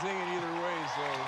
Singing either way, so.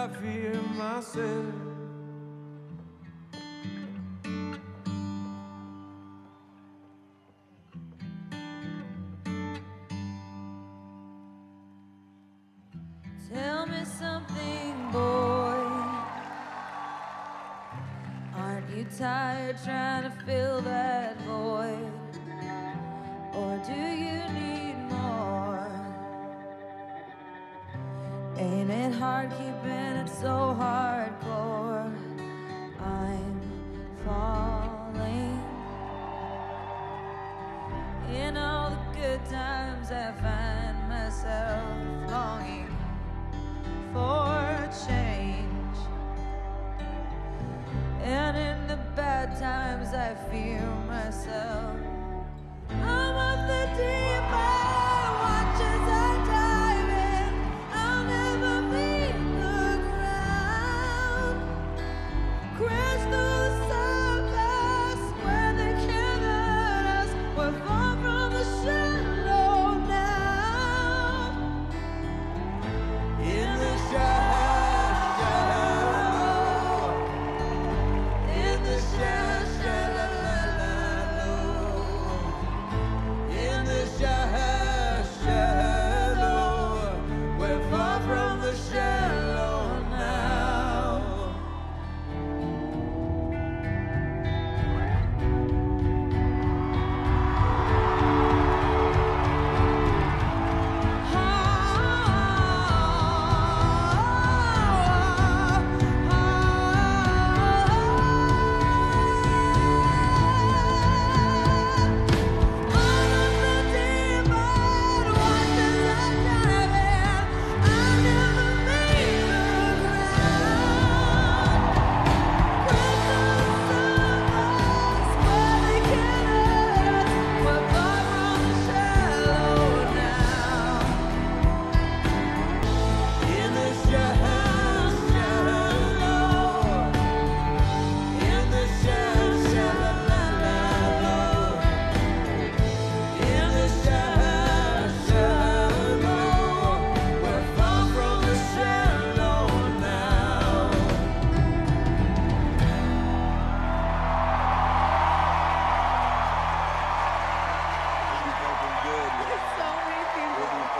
I fear myself. Tell me something, boy. Aren't you tired trying to fill that hard keeping it so hardcore? I'm falling. In all the good times, I find myself longing for change. And in the bad times, I fear